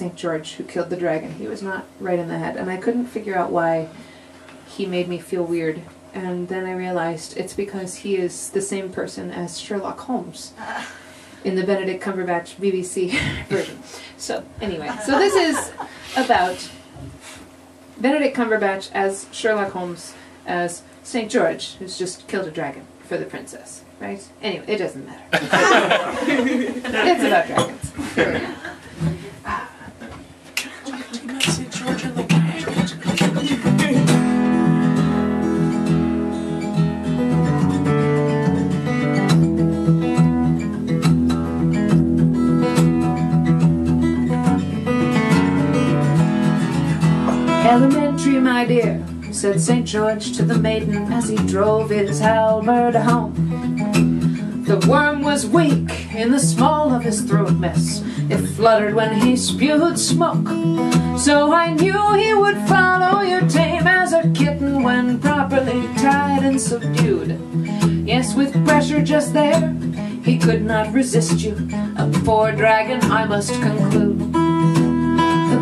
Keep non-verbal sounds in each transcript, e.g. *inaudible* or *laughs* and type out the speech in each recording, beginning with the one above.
St. George who killed the dragon. He was not right in the head. And I couldn't figure out why he made me feel weird. And then I realized it's because he is the same person as Sherlock Holmes ah. in the Benedict Cumberbatch BBC *laughs* version. So, anyway, so this is about Benedict Cumberbatch as Sherlock Holmes as St. George, who's just killed a dragon for the princess, right? Anyway, it doesn't matter. *laughs* it's about dragons. *laughs* Elementary, my dear, said St. George to the maiden as he drove his halberd home. The worm was weak in the small of his throat miss. It fluttered when he spewed smoke. So I knew he would follow you tame as a kitten when properly tied and subdued. Yes, with pressure just there, he could not resist you. A poor dragon, I must conclude.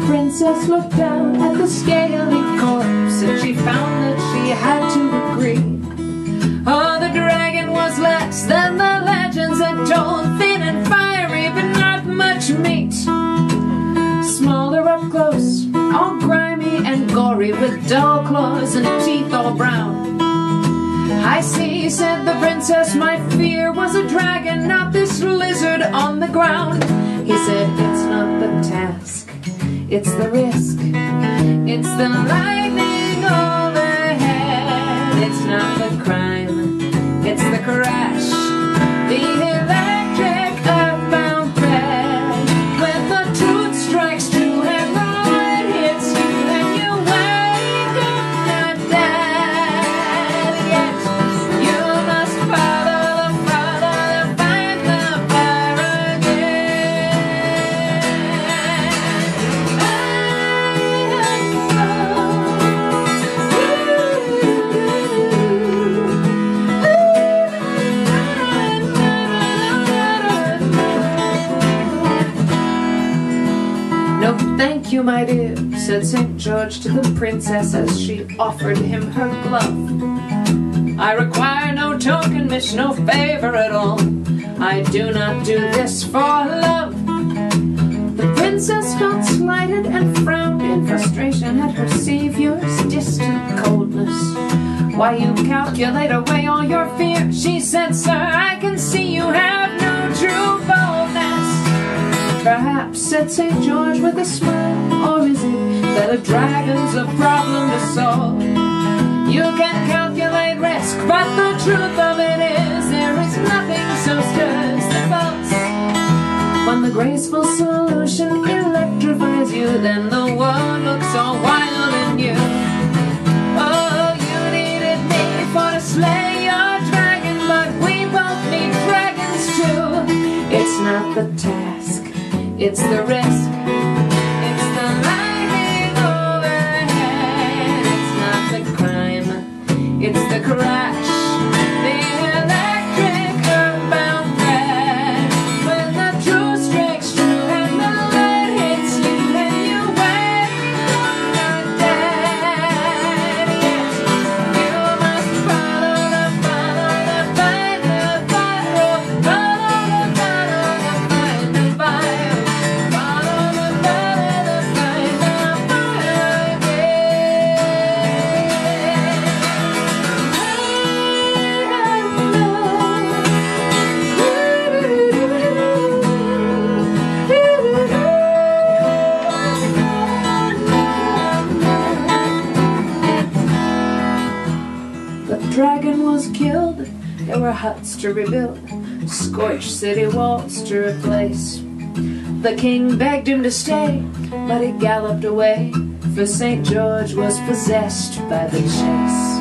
Princess looked down at the scaly corpse and she found that she had to agree. Oh, the dragon was less than the legends had told, thin and fiery, but not much meat. Smaller up close, all grimy and gory, with dull claws and teeth all brown. I see, said the princess, my fear was a dragon, not this lizard on the ground. He said, it's not the task it's the risk, it's the lightning No, thank you, my dear, said St. George to the princess as she offered him her glove. I require no token, miss, no favor at all. I do not do this for love. The princess felt slighted and frowned in frustration at her savior's distant coldness. Why you calculate away all your fear, she said, sir, I can see you have no true boldness. Said St. George with a smile, or is it that a dragon's a problem to solve? You can calculate risk, but the truth of it is there is nothing so stirs the pulse. When the graceful solution electrifies you, then the it's the risk. Killed, there were huts to rebuild, scorched city walls to replace. The king begged him to stay, but he galloped away, for St. George was possessed by the chase.